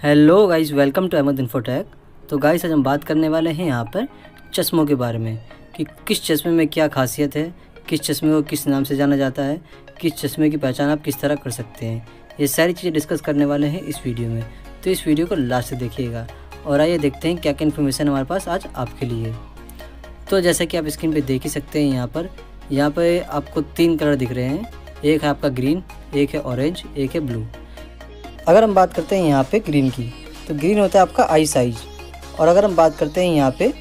Hello guys welcome to Ahmed infotech तो guys आज हम बात करने वाले हैं यहाँ पर चश्मों के बारे में, कि किस चश्मे में क्या खासियत है, किस चश्मे को किस नाम से जाना जाता है, किस चश्मे की पहचान आप किस तरह कर सकते हैं। ये सारी चीज़ें डिस्कस करने वाले हैं इस वीडियो में। तो इस वीडियो को लास्ट से देखिएगा और आइए देखते हैं क्या क्या इन्फॉर्मेशन हमारे पास आज आपके लिए। तो जैसा कि आप स्क्रीन पर देख ही सकते हैं यहाँ पर यहाँ पर आपको तीन कलर दिख रहे हैं। एक है आपका ग्रीन एक है ऑरेंज एक है ब्लू अगर हम बात करते हैं यहाँ पे ग्रीन की तो ग्रीन होता है आपका आई साइज़। और अगर हम बात करते हैं यहाँ पे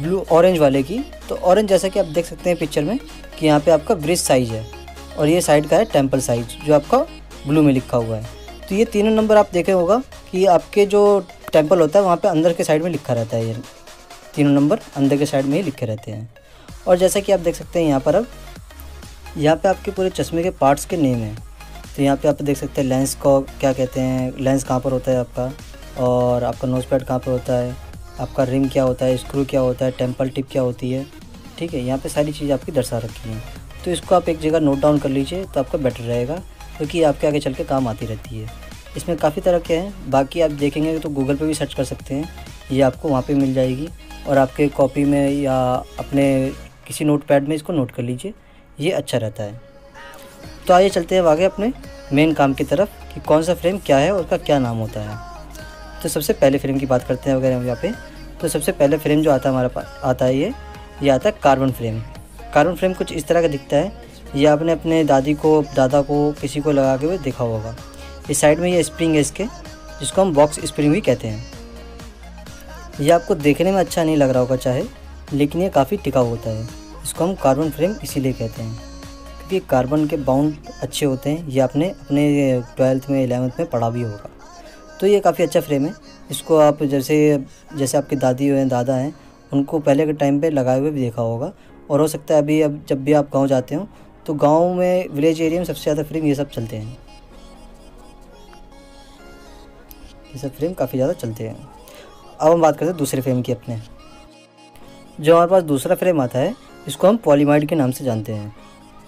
ब्लू ऑरेंज वाले की तो ऑरेंज जैसा कि आप देख सकते हैं पिक्चर में कि यहाँ पे आपका ब्रिज साइज़ है और ये साइड का है टेंपल साइज़, जो आपका ब्लू में लिखा हुआ है। तो ये तीनों नंबर आप देखे होगा कि आपके जो टेंपल होता है, वहाँ पर अंदर के साइड में लिखा रहता है ये। तीनों नंबर अंदर के साइड में ही लिखे रहते हैं। और जैसा कि आप देख सकते हैं यहाँ पर अब, यहाँ पे आपके पूरे चश्मे के पार्ट्स के नेम हैं। तो यहाँ पे आप देख सकते हैं लेंस को क्या कहते हैं लेंस कहाँ पर होता है आपका? और आपका नोज़ पैड कहाँ पर होता है? आपका रिम क्या होता है? स्क्रू क्या होता है? टेंपल टिप क्या होती है? ठीक है, यहाँ पे सारी चीज़ आपकी दर्शा रखी हैं। तो इसको आप एक जगह नोट डाउन कर लीजिए तो आपका बेटर रहेगा, क्योंकि तो आपके आगे चल के काम आती रहती है। इसमें काफ़ी तरह के हैं, बाकी आप देखेंगे तो गूगल पे भी सर्च कर सकते हैं। ये आपको वहाँ पे मिल जाएगी। और आपके कॉपी में या अपने किसी नोट पैड में इसको नोट कर लीजिए। ये अच्छा रहता है। तो आइए चलते हैं आगे अपने मेन काम की तरफ़ कि कौन सा फ्रेम क्या है और उसका क्या नाम होता है। तो सबसे पहले फ्रेम की बात करते हैं अगर हम यहाँ पे। तो सबसे पहले फ्रेम जो आता है हमारे पास, आता है ये ये आता है कार्बन फ्रेम कार्बन फ्रेम कुछ इस तरह का दिखता है, ये आपने अपने दादी को, दादा को, किसी को लगा के हुए देखा होगा। इस साइड में ये स्प्रिंग है इसके, जिसको हम बॉक्स स्प्रिंग भी कहते हैं। ये आपको देखने में अच्छा नहीं लग रहा होगा चाहे, लेकिन ये काफ़ी टिकाऊ होता है। इसको हम कार्बन फ्रेम इसीलिए कहते हैं। क्योंकि कार्बन के बाउंड अच्छे होते हैं, ये आपने अपने ट्वेल्थ में एलेवंथ में पढ़ा भी होगा। तो ये काफ़ी अच्छा फ्रेम है। इसको आप जैसे जैसे आपकी दादी हैं, दादा हैं, उनको पहले के टाइम पे लगाए हुए भी देखा होगा। और हो सकता है अभी अब, जब भी आप गाँव जाते हो तो गाँव में विलेज एरिया में सबसे ज़्यादा फ्रेम ये सब चलते हैं। ये सब फ्रेम काफ़ी ज़्यादा चलते हैं। अब हम बात करते हैं दूसरे फ्रेम की अपने। जो हमारे पास दूसरा फ्रेम आता है, इसको हम पॉलीमाइड के नाम से जानते हैं।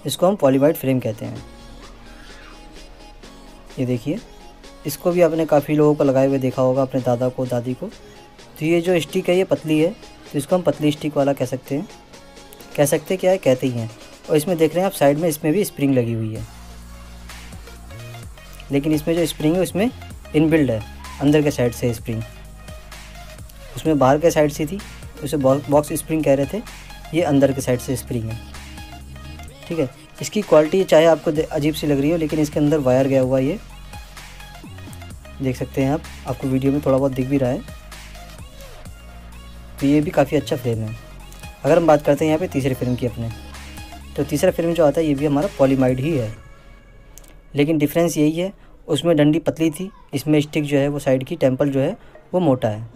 इसको हम पॉलीमाइड फ्रेम कहते हैं। ये देखिए, इसको भी आपने काफ़ी लोगों को लगाए हुए देखा होगा, अपने दादा को, दादी को। तो ये जो स्टिक है, ये पतली है तो इसको हम पतली स्टिक वाला कह सकते हैं। कह सकते क्या है कहते ही हैं। और इसमें देख रहे हैं आप साइड में इसमें भी स्प्रिंग लगी हुई है। लेकिन इसमें जो स्प्रिंग है, उसमें इनबिल्ड है, अंदर के साइड से स्प्रिंग उसमें बाहर के साइड से थी, उसे बॉक्स स्प्रिंग कह रहे थे, ये अंदर के साइड से स्प्रिंग है। ठीक है? इसकी क्वालिटी चाहे आपको अजीब सी लग रही हो, लेकिन इसके अंदर वायर गया हुआ ये। देख सकते हैं आप, आपको वीडियो में थोड़ा बहुत दिख भी रहा है। तो ये भी काफ़ी अच्छा फ्रेम है। अगर हम बात करते हैं यहाँ पे तीसरे फ्रेम की अपने तो तीसरा फ्रेम जो आता है, ये भी हमारा पॉलीमाइड ही है। लेकिन डिफरेंस यही है, उसमें डंडी पतली थी, इसमें स्टिक जो है, वो साइड की टेंपल जो है, वो मोटा है।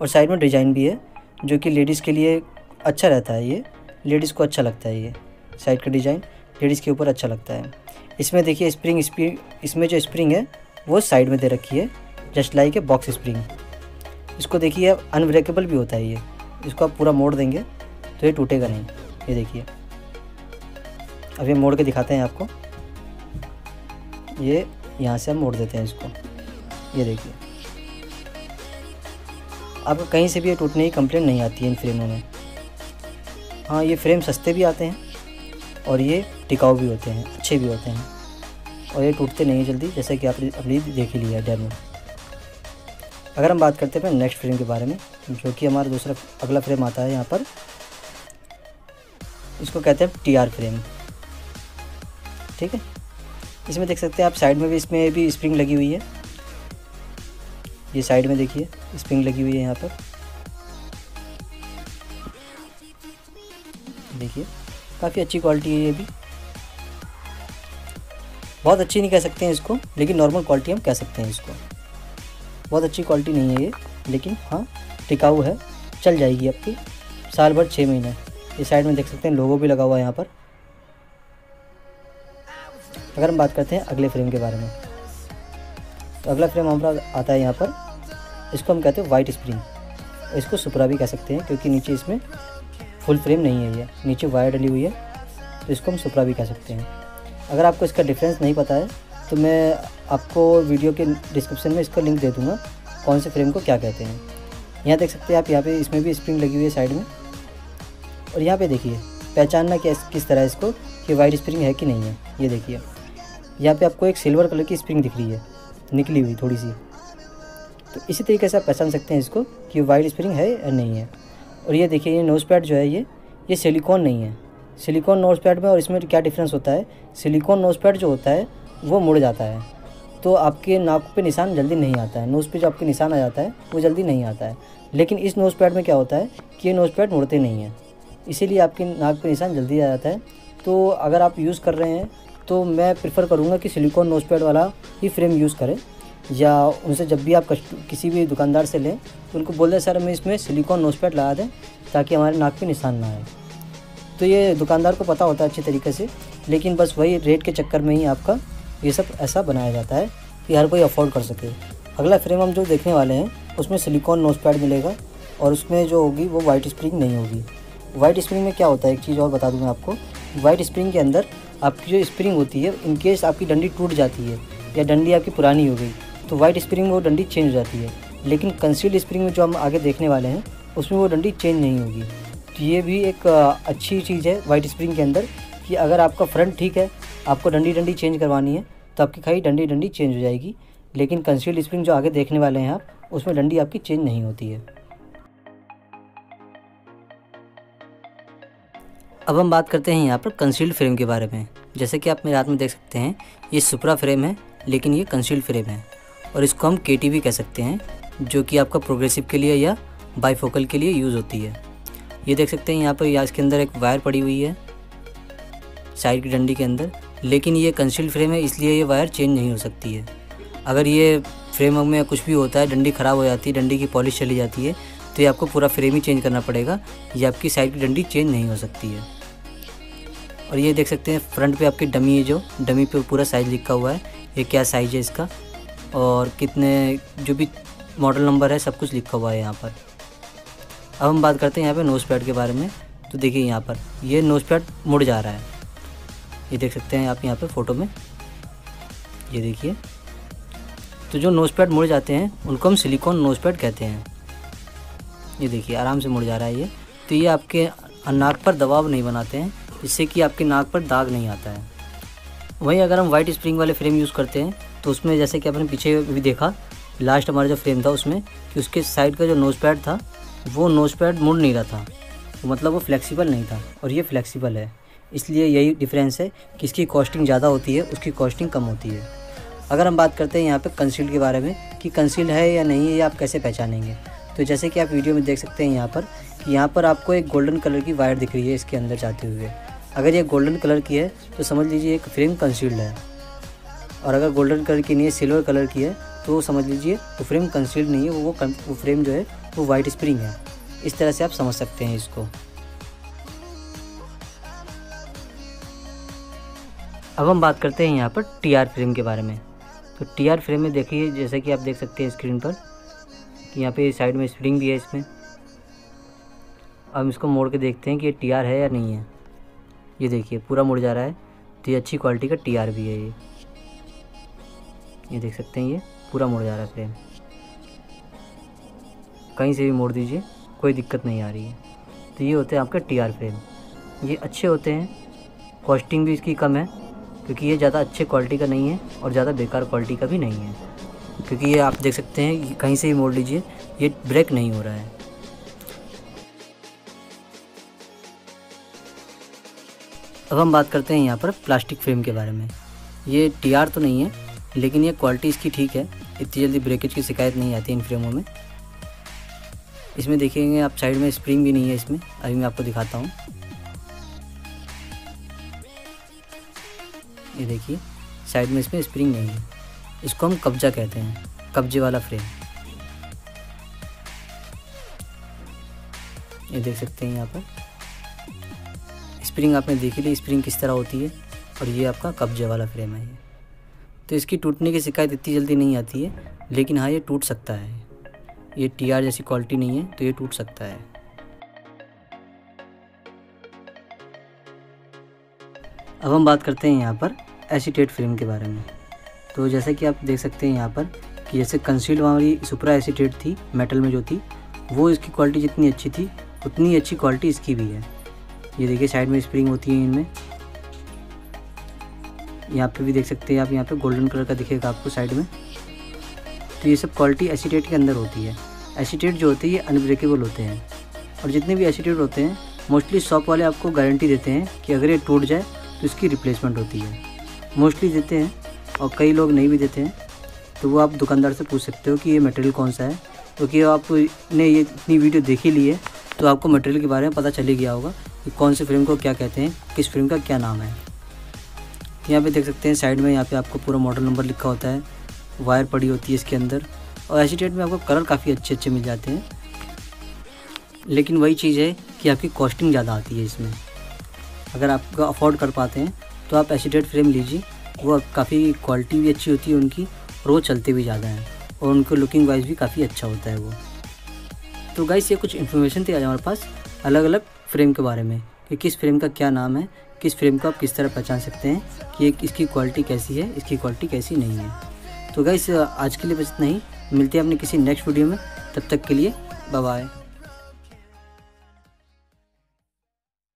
और साइड में डिज़ाइन भी है, जो कि लेडीज़ के लिए अच्छा रहता है ये। लेडीज़ को अच्छा लगता है ये। साइड का डिज़ाइन लेडीज़ के ऊपर अच्छा लगता है। इसमें देखिए स्प्रिंग स्प्रिंग इसमें जो स्प्रिंग है, वो साइड में दे रखी है just like a box spring इसको देखिए, अब अनब्रेकेबल भी होता है ये। इसको आप पूरा मोड़ देंगे तो ये टूटेगा नहीं। ये देखिए। अब ये मोड़ के दिखाते हैं आपको। ये यहाँ से हम मोड़ देते हैं इसको। ये देखिए। आपको कहीं से भी ये टूटने की कंप्लेंट नहीं आती है इन फ्रेमों में। हाँ ये फ्रेम सस्ते भी आते हैं। और ये टिकाऊ भी होते हैं, अच्छे भी होते हैं। और ये टूटते नहीं जल्दी, जैसे कि आपने अभी देख ही लिया डेमो। अगर हम बात करते हैं नेक्स्ट फ्रेम के बारे में, जो कि हमारा दूसरा अगला फ्रेम आता है यहाँ पर। इसको कहते हैं टी आर फ्रेम। ठीक है? इसमें देख सकते हैं आप, साइड में भी इसमें भी स्प्रिंग लगी हुई है। ये साइड में देखिए, स्प्रिंग लगी हुई है यहाँ पर। देखिए। काफ़ी अच्छी क्वालिटी है ये भी। बहुत अच्छी नहीं कह सकते हैं इसको, लेकिन नॉर्मल क्वालिटी हम कह सकते हैं इसको। बहुत अच्छी क्वालिटी नहीं है ये, लेकिन हाँ टिकाऊ है, चल जाएगी आपकी। साल भर छः महीने। इस साइड में देख सकते हैं लोगो भी लगा हुआ है यहाँ पर। अगर हम बात करते हैं अगले फ्रेम के बारे में तो अगला फ्रेम हमारा आता है यहाँ पर। इसको हम कहते हैं वाइट स्प्रिंग इसको सुपरा भी कह सकते हैं, क्योंकि नीचे इसमें फुल फ्रेम नहीं है ये, नीचे वायर डली हुई है तो इसको हम सुपरा भी कह सकते हैं। अगर आपको इसका डिफरेंस नहीं पता है तो मैं आपको वीडियो के डिस्क्रिप्शन में इसका लिंक दे दूँगा, कौन से फ्रेम को क्या कहते हैं। यहाँ देख सकते हैं आप, यहाँ पे इसमें भी स्प्रिंग लगी हुई है साइड में। और यहाँ पे देखिए, पहचानना क्या किस तरह इसको, कि वाइट स्प्रिंग है कि नहीं है, ये देखिए। यहाँ पे आपको एक सिल्वर कलर की स्प्रिंग दिख रही है, निकली हुई थोड़ी सी। तो इसी तरीके से आप पहचान सकते हैं इसको, कि वाइट स्प्रिंग है या नहीं है। और ये देखिए, ये नोज़ पैड जो है, ये ये सिलिकॉन नहीं है। सिलिकॉन नोज़ पैड में और इसमें क्या डिफरेंस होता है? सिलिकॉन नोज़ पैड जो होता है, वो मुड़ जाता है। तो आपके नाक पे निशान जल्दी नहीं आता है। नोज़ पे जो आपके निशान आ जाता है, वो जल्दी नहीं आता है। लेकिन इस नोज़ पैड में क्या होता है कि ये नोज़ पैड मुड़ते नहीं हैं। इसीलिए आपके नाक पे निशान जल्दी आ जाता है। तो अगर आप यूज़ कर रहे हैं तो मैं प्रेफर करूँगा कि सिलिकॉन नोज़ पैड वाला ही फ्रेम यूज़ करें। या उनसे जब भी आप किसी भी दुकानदार से लें तो उनको बोल दें, सर, हमें इसमें सिलिकॉन नोज़ पैड लगा दें, ताकि हमारे नाक पे निशान ना आए। तो ये दुकानदार को पता होता है अच्छे तरीके से, लेकिन बस वही रेट के चक्कर में ही आपका ये सब ऐसा बनाया जाता है कि हर कोई अफोर्ड कर सके। अगला फ्रेम हम जो देखने वाले हैं, उसमें सिलिकॉन नोज़ पैड मिलेगा और उसमें जो होगी वो वाइट स्प्रिंग नहीं होगी। वाइट स्प्रिंग में क्या होता है? एक चीज़ और बता दूँगा आपको। वाइट स्प्रिंग के अंदर आपकी जो स्प्रिंग होती है इनकेस आपकी डंडी टूट जाती है या डंडी आपकी पुरानी हो गई तो वाइट स्प्रिंग में वो डंडी चेंज हो जाती है। लेकिन कंसील्ड स्प्रिंग में जो हम आगे देखने वाले हैं, उसमें वो डंडी चेंज नहीं होगी। तो ये भी एक अच्छी चीज़ है वाइट स्प्रिंग के अंदर कि अगर आपका फ्रंट ठीक है, आपको डंडी डंडी चेंज करवानी है तो आपकी खाई डंडी डंडी चेंज हो जाएगी। लेकिन कंसील्ड स्प्रिंग जो आगे देखने वाले हैं आप, उसमें डंडी आपकी चेंज नहीं होती है। अब हम बात करते हैं यहाँ पर कंसील्ड फ्रेम के बारे में। जैसे कि आप मेरे हाथ में देख सकते हैं, ये सुपरा फ्रेम है, लेकिन ये कंसील्ड फ्रेम है। और इसको हम के कह सकते हैं, जो कि आपका प्रोग्रेसिव के लिए या बाईफोकल के लिए यूज़ होती है। ये देख सकते हैं यहाँ पर या इसके अंदर एक वायर पड़ी हुई है साइड की डंडी के अंदर। लेकिन ये कंसील्ड फ्रेम है, इसलिए ये वायर चेंज नहीं हो सकती है। अगर ये फ्रेम में कुछ भी होता है, डंडी ख़राब हो जाती है, डंडी की पॉलिश चली जाती है तो ये आपको पूरा फ्रेम ही चेंज करना पड़ेगा, ये आपकी साइड की डंडी चेंज नहीं हो सकती है। और ये देख सकते हैं फ्रंट पे आपकी डमी है जो डमी पे पूरा साइज़ लिखा हुआ है, ये क्या साइज़ है इसका? और कितने, जो भी मॉडल नंबर है, सब कुछ लिखा हुआ है यहाँ पर। अब हम बात करते हैं यहाँ पे नोज़ पैड के बारे में। तो देखिए यहाँ पर, ये नोज़ पैड मुड़ जा रहा है। ये देख सकते हैं आप यहाँ पर फ़ोटो में। ये देखिए। तो जो नोज़ पैड मुड़ जाते हैं, उनको हम सिलिकॉन नोज़ पैड कहते हैं। ये देखिए, आराम से मुड़ जा रहा है ये। तो ये आपके नाक पर दबाव नहीं बनाते हैं, जिससे कि आपके नाक पर दाग नहीं आता है। वहीं अगर हम वाइट स्प्रिंग वाले फ्रेम यूज़ करते हैं तो उसमें जैसे कि आपने पीछे भी देखा लास्ट हमारा जो फ्रेम था उसमें, कि उसके साइड का जो नोज़ पैड था, वो नोज़ पैड मुड़ नहीं रहा था। तो मतलब वो फ्लेक्सिबल नहीं था और ये फ्लेक्सिबल है। इसलिए यही डिफरेंस है कि इसकी कॉस्टिंग ज़्यादा होती है, उसकी कॉस्टिंग कम होती है। अगर हम बात करते हैं यहाँ पे कंसील्ड के बारे में, कि कंसील्ड है या नहीं है, ये आप कैसे पहचानेंगे? तो जैसे कि आप वीडियो में देख सकते हैं यहाँ पर, कि यहाँ पर आपको एक गोल्डन कलर की वायर दिख रही है इसके अंदर जाते हुए। अगर ये गोल्डन कलर की है तो समझ लीजिए एक फ्रेम कंसील्ड है। और अगर गोल्डन कलर की नहीं है, सिल्वर कलर की है तो समझ लीजिए वो फ्रेम कंसील्ड नहीं है, वो वो फ्रेम जो है, वो वाइट स्प्रिंग है। इस तरह से आप समझ सकते हैं इसको। अब हम बात करते हैं यहाँ पर टी आर फ्रेम के बारे में। तो टी आर फ्रेम में देखिए, जैसे कि आप देख सकते हैं स्क्रीन पर, कि यहाँ पे साइड में स्प्रिंग भी है इसमें। अब इसको मोड़ के देखते हैं कि ये टी आर है या नहीं है। ये देखिए, पूरा मुड़ जा रहा है तो ये अच्छी क्वालिटी का टी आर भी है ये। ये देख सकते हैं, ये पूरा मुड़ जा रहा है फ्रेम। कहीं से भी मोड़ दीजिए, कोई दिक्कत नहीं आ रही है। तो ये होते हैं आपका टी आर फ्रेम। ये अच्छे होते हैं, कॉस्टिंग भी इसकी कम है, क्योंकि ये ज़्यादा अच्छे क्वालिटी का नहीं है और ज़्यादा बेकार क्वालिटी का भी नहीं है। क्योंकि ये आप देख सकते हैं कहीं से भी मोड़ लीजिए, ये ब्रेक नहीं हो रहा है। अब हम बात करते हैं यहाँ पर प्लास्टिक फ्रेम के बारे में। ये टीआर तो नहीं है लेकिन ये क्वालिटी इसकी ठीक है। इतनी जल्दी ब्रेकेज की शिकायत नहीं आती इन फ्रेमों में। इसमें देखेंगे आप साइड में स्प्रिंग भी नहीं है इसमें। अभी मैं आपको दिखाता हूँ। ये देखिए साइड में इसमें स्प्रिंग नहीं है। इसको हम कब्जा कहते हैं, कब्जे वाला फ्रेम ये देख सकते हैं यहाँ पर। स्प्रिंग आपने देखी ली स्प्रिंग किस तरह होती है, और ये आपका कब्जे वाला फ्रेम है ये। तो इसकी टूटने की शिकायत इतनी जल्दी नहीं आती है, लेकिन हाँ ये टूट सकता है। ये टी आर जैसी क्वालिटी नहीं है तो ये टूट सकता है। अब हम बात करते हैं यहाँ पर एसीटेट फ्रेम के बारे में। तो जैसा कि आप देख सकते हैं यहाँ पर कि जैसे कंसील्ड वाली सुपरा एसीटेट थी मेटल में जो थी, वो इसकी क्वालिटी जितनी अच्छी थी, उतनी अच्छी क्वालिटी इसकी भी है। ये देखिए साइड में स्प्रिंग होती है इनमें। यहाँ पे भी देख सकते हैं आप, यहाँ पे गोल्डन कलर का दिखेगा आपको साइड में। तो ये सब क्वालिटी एसिटेट के अंदर होती है। एसिटेट जो होते हैं, ये अनब्रेकेबल होते हैं। और जितने भी एसिटेट होते हैं, मोस्टली शॉप वाले आपको गारंटी देते हैं कि अगर ये टूट जाए तो इसकी रिप्लेसमेंट होती है। मोस्टली देते हैं, और कई लोग नहीं भी देते हैं। तो वो आप दुकानदार से पूछ सकते हो कि ये मटेरियल कौन सा है? क्योंकि तो आपने ये इतनी वीडियो देखी ली है तो आपको मटेरियल के बारे में पता चल ही गया होगा कि कौन से फ्रेम को क्या कहते हैं, किस फ्रेम का क्या नाम है। यहाँ पे देख सकते हैं साइड में यहाँ पे आपको पूरा मॉडल नंबर लिखा होता है वायर पड़ी होती है इसके अंदर और ऐसी में आपको कलर काफ़ी अच्छे अच्छे मिल जाते हैं। लेकिन वही चीज़ है कि आपकी कॉस्टिंग ज़्यादा आती है इसमें। अगर आप अफोर्ड कर पाते हैं तो आप एसीडेट फ्रेम लीजिए, वो काफ़ी क्वालिटी भी अच्छी होती है उनकी और वो चलते भी ज़्यादा हैं और उनके लुकिंग वाइज भी काफ़ी अच्छा होता है वो। तो गाइस ये कुछ इन्फॉर्मेशन थी आज हमारे पास अलग अलग फ्रेम के बारे में कि किस फ्रेम का क्या नाम है किस फ्रेम को आप किस तरह पहचान सकते हैं कि इसकी क्वालिटी कैसी है, इसकी क्वालिटी कैसी नहीं है। तो गाइस आज के लिए बस इतना ही। मिलते हैं अपने किसी नेक्स्ट वीडियो में। तब तक के लिए बाय